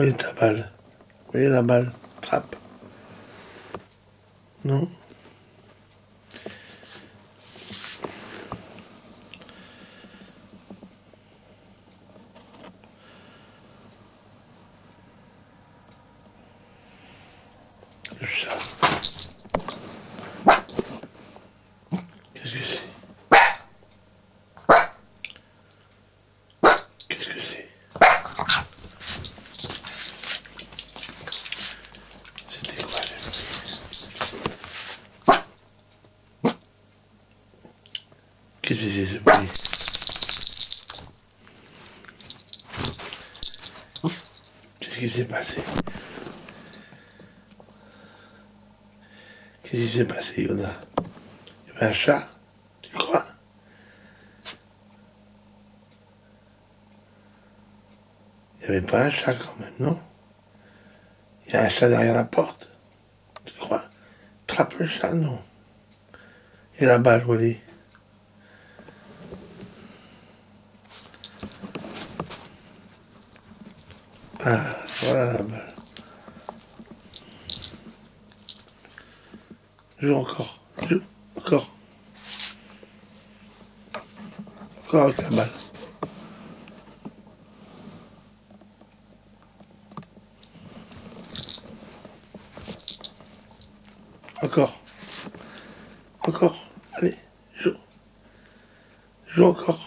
Où est ta balle Où est la balle Trappe. Non Le. Qu'est-ce que c'est Qu'est-ce que c'est C'était quoi le bruit Qu'est-ce que c'est Qu'est-ce qui s'est passé? Qu'est-ce qui s'est passé, Yona? Il y avait un chat Tu crois? Il n'y avait pas un chat quand même, non? Il y a un chat derrière la porte. Tu crois? Trappe le chat, non? Et la balle, où elle Joue encore. Joue encore. Encore avec la balle. Encore. Encore. Allez, joue. Joue encore.